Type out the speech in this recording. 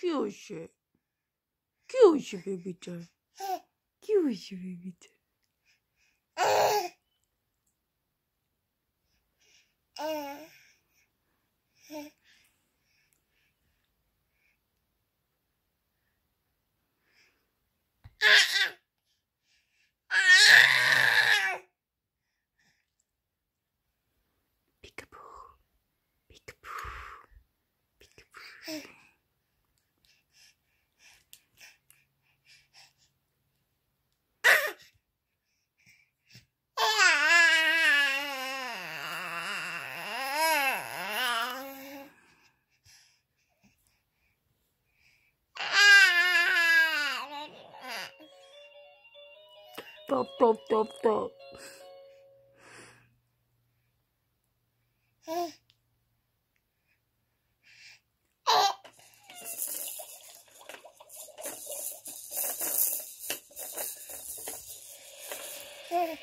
Kyushu. Kyushu baby doll. Kyushu baby doll. Peekaboo. Stop, stop, stop, stop. Yeah.